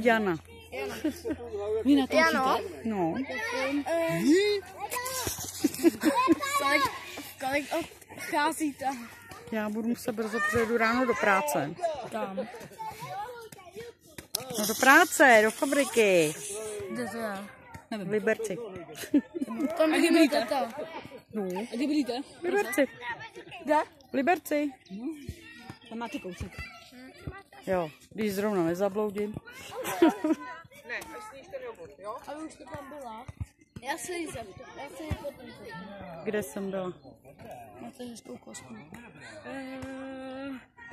Jana. Vy natáčíte? Jano. No. Kolik, kolik odcházíte? Já budu muset brzo, protože jdu ráno do práce. Tam. No do práce, do fabriky. Kde to je? V Liberci. Tam A kdy bydlíte? to. No. A kdy bydlíte? V Liberci. Kde? V Liberci. Tam máte kousek. Jo, když zrovna nezabloudím. A už to tam byla? Já se jí zeptám. Já se jí potom. Kde jsem byla? Máte hezkou kostku. Eh,